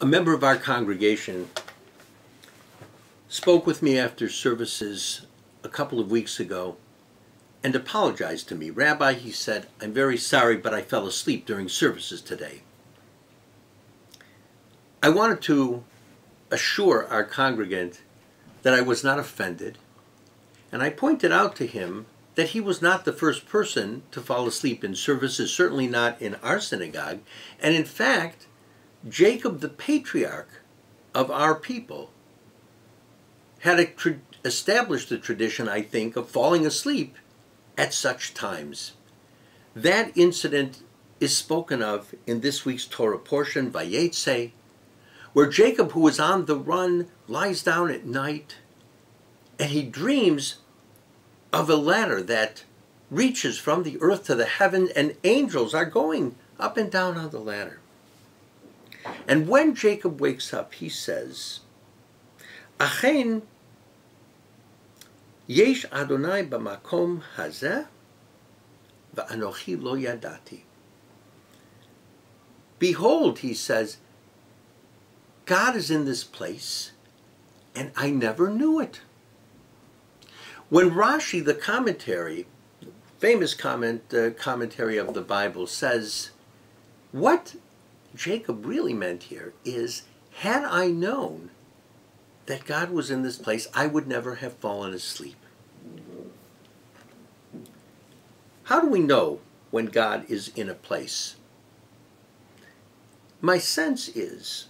a member of our congregation spoke with me after services a couple of weeks ago and apologized to me. Rabbi, he said, I'm very sorry, but I fell asleep during services today. I wanted to assure our congregant that I was not offended, and I pointed out to him that he was not the first person to fall asleep in services, certainly not in our synagogue, and in fact, Jacob, the patriarch of our people, had established the tradition, I think, of falling asleep at such times. That incident is spoken of in this week's Torah portion, Vayetze, where Jacob, who is on the run, lies down at night and he dreams of a ladder that reaches from the earth to the heaven, and angels are going up and down on the ladder. And when Jacob wakes up, he says, Achen yesh Adonai b'makom hazeh v'anochi lo yadati. Behold, he says, God is in this place, and I never knew it. When Rashi, the commentary, famous comment, uh, commentary of the Bible, says, what Jacob really meant here is, had I known that God was in this place, I would never have fallen asleep. How do we know when God is in a place? My sense is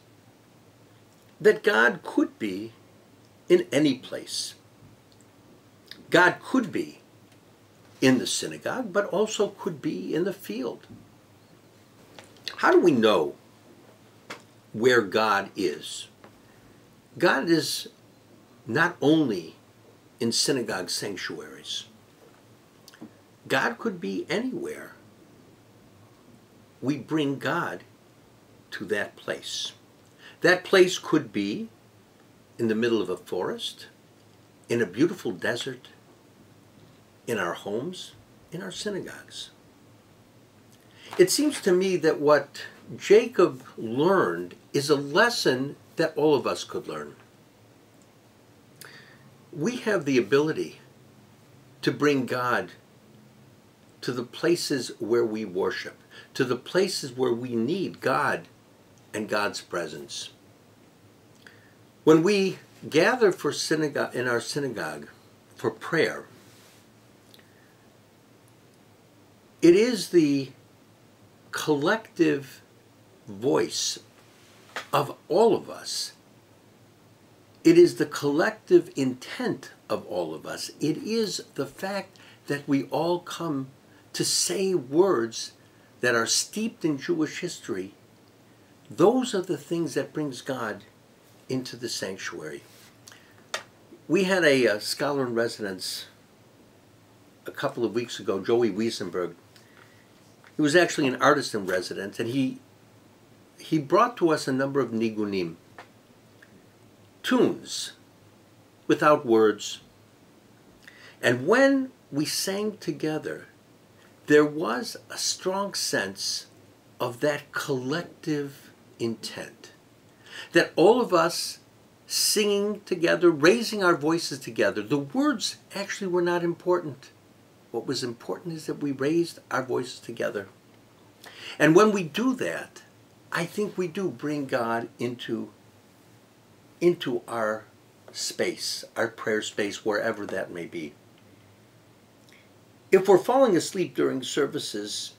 that God could be in any place. God could be in the synagogue, but also could be in the field. How do we know where God is? God is not only in synagogue sanctuaries. God could be anywhere. We bring God to that place. That place could be in the middle of a forest, in a beautiful desert, in our homes, in our synagogues. It seems to me that what Jacob learned is a lesson that all of us could learn. We have the ability to bring God to the places where we worship, to the places where we need God and God's presence. When we gather for synagogue in our synagogue for prayer, it is the collective voice of all of us. It is the collective intent of all of us. It is the fact that we all come to say words that are steeped in Jewish history. Those are the things that brings God into the sanctuary. We had a, a scholar in residence a couple of weeks ago, Joey Weisenberg, he was actually an artist in residence, and he he brought to us a number of nigunim, tunes, without words. And when we sang together, there was a strong sense of that collective intent. That all of us singing together, raising our voices together, the words actually were not important. What was important is that we raised our voices together. And when we do that, I think we do bring God into, into our space, our prayer space, wherever that may be. If we're falling asleep during services,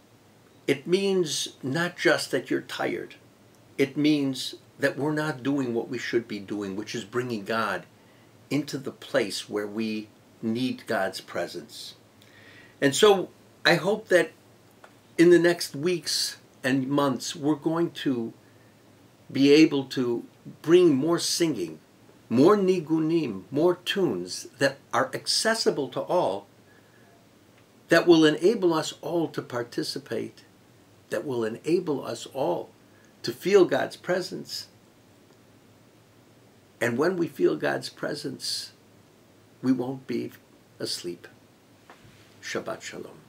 it means not just that you're tired. It means that we're not doing what we should be doing, which is bringing God into the place where we need God's presence. And so I hope that in the next weeks and months, we're going to be able to bring more singing, more nigunim, more tunes that are accessible to all, that will enable us all to participate, that will enable us all to feel God's presence. And when we feel God's presence, we won't be asleep. שבת שלום.